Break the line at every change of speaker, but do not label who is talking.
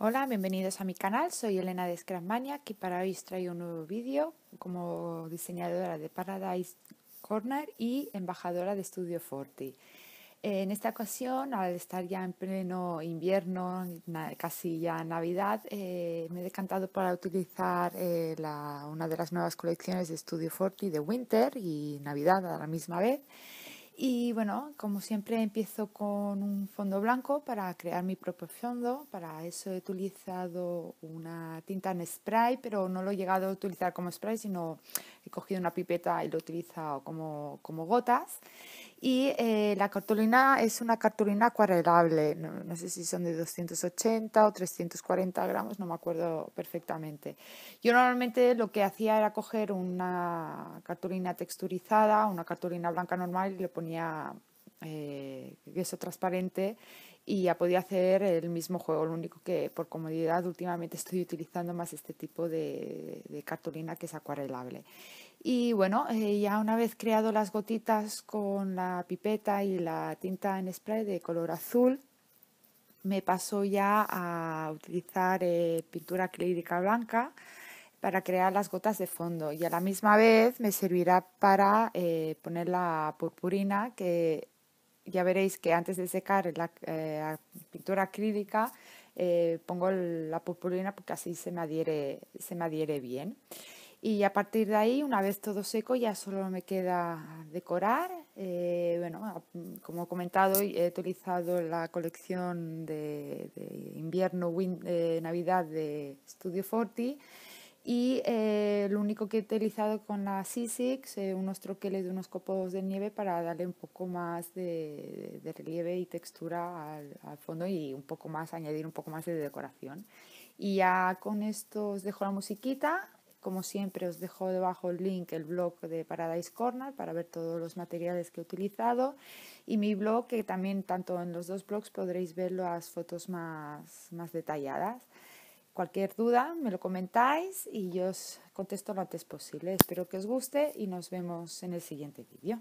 Hola, bienvenidos a mi canal, soy Elena de Scrapmania y para hoy os traigo un nuevo vídeo como diseñadora de Paradise Corner y embajadora de Studio Forti. En esta ocasión, al estar ya en pleno invierno, casi ya Navidad, eh, me he decantado para utilizar eh, una de las nuevas colecciones de Studio Forti de Winter y Navidad a la misma vez. Y bueno, como siempre empiezo con un fondo blanco para crear mi propio fondo. Para eso he utilizado una tinta en spray, pero no lo he llegado a utilizar como spray, sino he cogido una pipeta y lo he como, como gotas. Y eh, la cartulina es una cartulina acuarelable, no, sé si son de 280 o 340 gramos, no me acuerdo perfectamente. Yo normalmente lo que hacía era coger una cartulina texturizada, una cartulina blanca normal y le ponía eh, transparente y ya podía hacer el mismo juego. Lo único que por comodidad últimamente estoy utilizando más este tipo de, de cartulina que es acuarelable. Y bueno, eh, ya una vez creado las gotitas con la pipeta y la tinta en spray de color azul, me paso ya a utilizar eh, pintura acrílica blanca para crear las gotas de fondo y a la misma vez me servirá para eh, poner la purpurina que ya veréis que antes de secar la pintura acrílica pongo la purpurina porque así se me adhiere, se me adhiere bien. Y a partir de ahí, una vez todo seco, ya solo me queda decorar. Eh, bueno, como he comentado, he utilizado la colección de, invierno, eh, Navidad de Studio Forti. Y eh, lo único que he utilizado con la Sisix, unos troqueles de unos copos de nieve para darle un poco más de, relieve y textura al, al, fondo y un poco más, añadir un poco más de decoración. Y ya con esto os dejo la musiquita como siempre os dejo debajo el link, el blog de Paradise Corner para ver todos los materiales que he utilizado y mi blog que también tanto en los dos blogs podréis ver las fotos más, más detalladas. Cualquier duda me lo comentáis y yo os contesto lo antes posible. Espero que os guste y nos vemos en el siguiente vídeo.